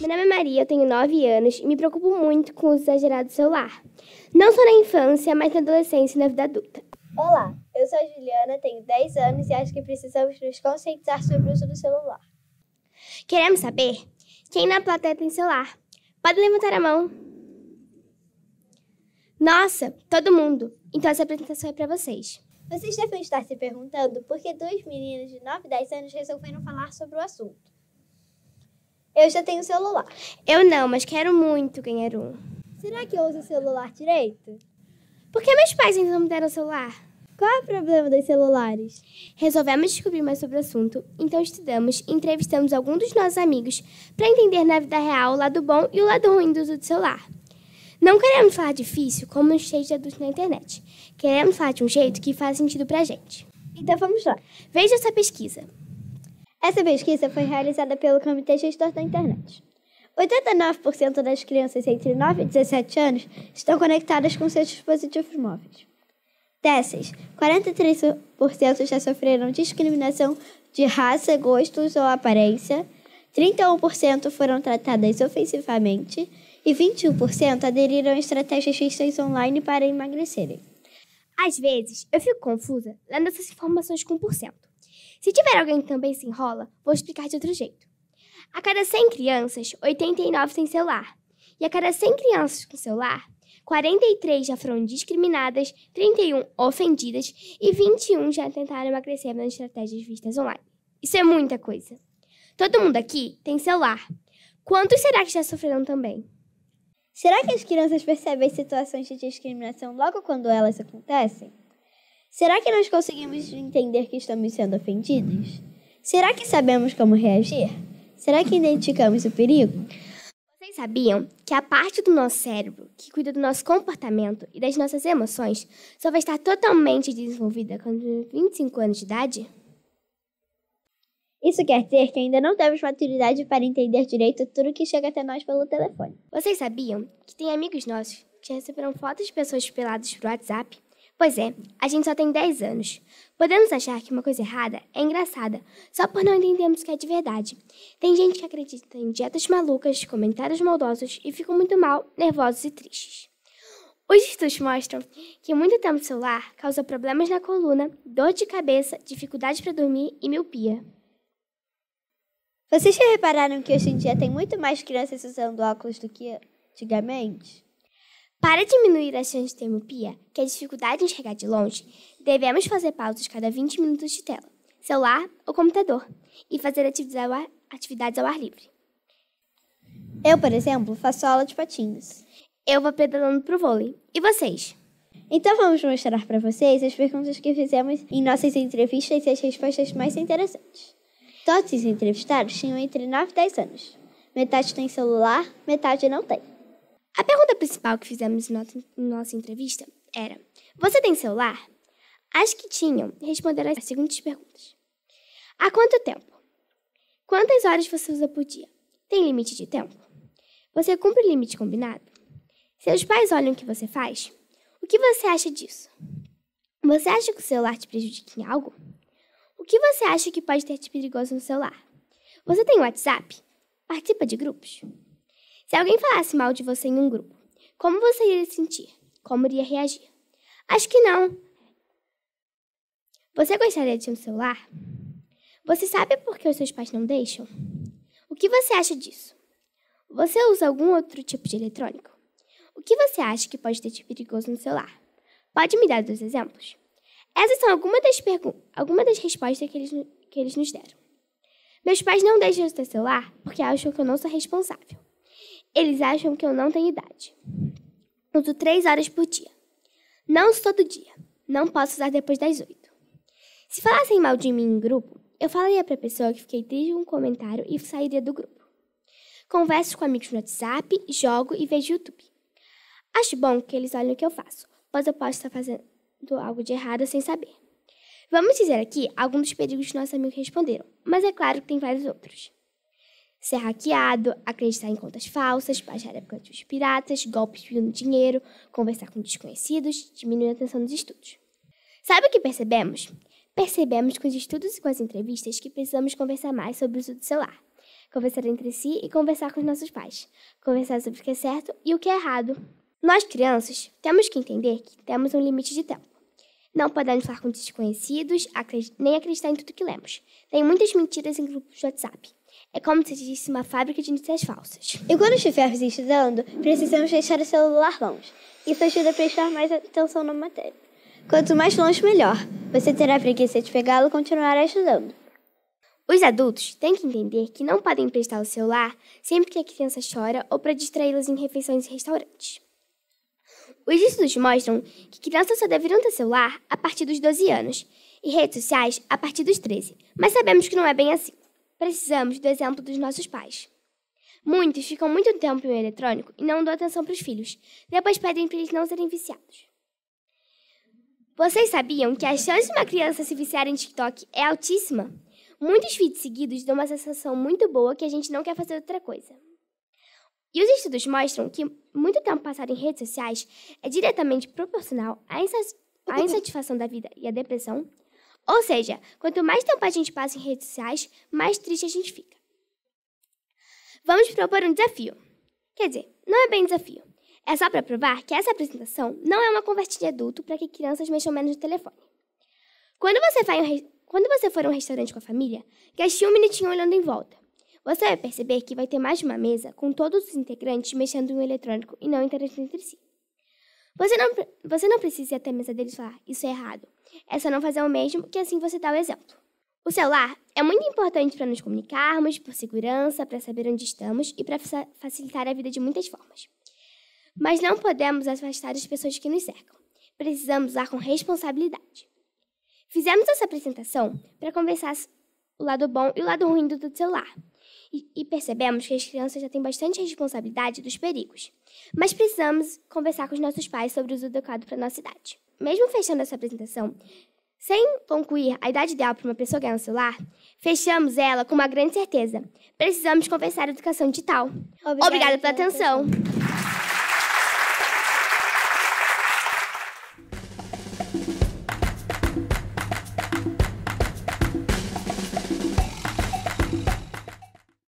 Meu nome é Maria, eu tenho 9 anos e me preocupo muito com o uso exagerado do celular. Não só na infância, mas na adolescência e na vida adulta. Olá, eu sou a Juliana, tenho 10 anos e acho que precisamos nos conscientizar sobre o uso do celular. Queremos saber quem na plateia tem celular. Pode levantar a mão. Nossa, todo mundo. Então essa apresentação é para vocês. Vocês devem estar se perguntando por que duas meninas de 9 e 10 anos resolveram falar sobre o assunto. Eu já tenho celular. Eu não, mas quero muito ganhar um. Será que eu uso o celular direito? Por que meus pais ainda não me deram celular? Qual é o problema dos celulares? Resolvemos descobrir mais sobre o assunto, então estudamos e entrevistamos alguns dos nossos amigos para entender na vida real o lado bom e o lado ruim do uso do celular. Não queremos falar difícil como nos cheios de adultos na internet. Queremos falar de um jeito que faz sentido pra gente. Então vamos lá. Veja essa pesquisa. Essa pesquisa foi realizada pelo Comitê Gestor da Internet. 89% das crianças entre 9 e 17 anos estão conectadas com seus dispositivos móveis. Dessas, 43% já sofreram discriminação de raça, gostos ou aparência, 31% foram tratadas ofensivamente e 21% aderiram a estratégias vistas online para emagrecerem. Às vezes, eu fico confusa lendo essas informações com por cento. Se tiver alguém que também se enrola, vou explicar de outro jeito. A cada 100 crianças, 89 têm celular. E a cada 100 crianças com celular, 43 já foram discriminadas, 31 ofendidas e 21 já tentaram emagrecer nas estratégias vistas online. Isso é muita coisa. Todo mundo aqui tem celular. Quantos será que já sofreram também? Será que as crianças percebem situações de discriminação logo quando elas acontecem? Será que nós conseguimos entender que estamos sendo ofendidos? Será que sabemos como reagir? Será que identificamos o perigo? Vocês sabiam que a parte do nosso cérebro que cuida do nosso comportamento e das nossas emoções só vai estar totalmente desenvolvida quando temos 25 anos de idade? Isso quer dizer que ainda não temos maturidade para entender direito tudo que chega até nós pelo telefone. Vocês sabiam que tem amigos nossos que receberam fotos de pessoas peladas por WhatsApp Pois é, a gente só tem 10 anos. Podemos achar que uma coisa errada é engraçada, só por não entendermos que é de verdade. Tem gente que acredita em dietas malucas, comentários maldosos e ficam muito mal, nervosos e tristes. Os estudos mostram que muito tempo celular causa problemas na coluna, dor de cabeça, dificuldade para dormir e miopia. Vocês já repararam que hoje em dia tem muito mais crianças usando óculos do que antigamente? Para diminuir a chance de ter miopia, que é a dificuldade em enxergar de longe, devemos fazer pausas cada 20 minutos de tela, celular ou computador, e fazer atividades ao ar, livre. Eu, por exemplo, faço aula de patins. Eu vou pedalando pro vôlei. E vocês? Então vamos mostrar para vocês as perguntas que fizemos em nossas entrevistas e as respostas mais interessantes. Todos os entrevistados tinham entre 9 e 10 anos. Metade tem celular, metade não tem. A pergunta principal que fizemos em nossa entrevista era: Você tem celular? As que tinham responderam as seguintes perguntas: Há quanto tempo? Quantas horas você usa por dia? Tem limite de tempo? Você cumpre o limite combinado? Seus pais olham o que você faz? O que você acha disso? Você acha que o celular te prejudica em algo? O que você acha que pode ter de perigoso no celular? Você tem WhatsApp? Participa de grupos? Se alguém falasse mal de você em um grupo, como você iria se sentir? Como iria reagir? Acho que não. Você gostaria de ter um celular? Você sabe por que os seus pais não deixam? O que você acha disso? Você usa algum outro tipo de eletrônico? O que você acha que pode ter de perigoso no celular? Pode me dar dois exemplos? Essas são algumas das, algumas das respostas que eles, que eles nos deram. Meus pais não deixam eu ter celular porque acham que eu não sou responsável. Eles acham que eu não tenho idade. Uso três horas por dia. Não uso todo dia. Não posso usar depois das oito. Se falassem mal de mim em grupo, eu falaria para a pessoa que fiquei triste um comentário e sairia do grupo. Converso com amigos no WhatsApp, jogo e vejo YouTube. Acho bom que eles olhem o que eu faço, pois eu posso estar fazendo algo de errado sem saber. Vamos dizer aqui alguns dos perigos que nossos amigos responderam, mas é claro que tem vários outros ser hackeado, acreditar em contas falsas, baixar aplicativos piratas, golpes pedindo dinheiro, conversar com desconhecidos, diminuir a atenção nos estudos. Sabe o que percebemos? Percebemos com os estudos e com as entrevistas que precisamos conversar mais sobre o uso do celular. conversar entre si e conversar com os nossos pais, conversar sobre o que é certo e o que é errado. Nós, crianças, temos que entender que temos um limite de tempo. Não podemos falar com desconhecidos, nem acreditar em tudo que lemos. Tem muitas mentiras em grupos de WhatsApp. É como se disse uma fábrica de notícias falsas. E quando estivermos estudando, precisamos deixar o celular longe. Isso ajuda a prestar mais atenção na matéria. Quanto mais longe, melhor. Você terá preguiça de pegá-lo e continuará estudando. Os adultos têm que entender que não podem emprestar o celular sempre que a criança chora ou para distraí-las em refeições e restaurantes. Os estudos mostram que crianças só deveriam ter celular a partir dos 12 anos e redes sociais a partir dos 13, mas sabemos que não é bem assim. Precisamos do exemplo dos nossos pais. Muitos ficam muito tempo em eletrônico e não dão atenção para os filhos. Depois pedem para eles não serem viciados. Vocês sabiam que a chance de uma criança se viciar em TikTok é altíssima? Muitos vídeos seguidos dão uma sensação muito boa que a gente não quer fazer outra coisa. E os estudos mostram que muito tempo passado em redes sociais é diretamente proporcional à, à insatisfação da vida e à depressão. Ou seja, quanto mais tempo a gente passa em redes sociais, mais triste a gente fica. Vamos propor um desafio. Quer dizer, não é bem desafio. É só para provar que essa apresentação não é uma conversa de adulto para que crianças mexam menos no telefone. Quando você, vai um Quando você for a um restaurante com a família, gaste um minutinho olhando em volta. Você vai perceber que vai ter mais de uma mesa com todos os integrantes mexendo no eletrônico e não interagindo entre si. Você não, você não precisa ir até a mesa deles falar, isso é errado. É só não fazer o mesmo, que assim você dá o exemplo. O celular é muito importante para nos comunicarmos, por segurança, para saber onde estamos e para facilitar a vida de muitas formas. Mas não podemos afastar as pessoas que nos cercam. Precisamos usar com responsabilidade. Fizemos essa apresentação para conversar o lado bom e o lado ruim do celular e, e percebemos que as crianças já têm bastante responsabilidade dos perigos. Mas precisamos conversar com os nossos pais sobre o uso adequado para a nossa idade. Mesmo fechando essa apresentação, sem concluir a idade ideal para uma pessoa ganhar um celular, fechamos ela com uma grande certeza. Precisamos conversar a educação digital. Obrigada, Obrigada pela atenção.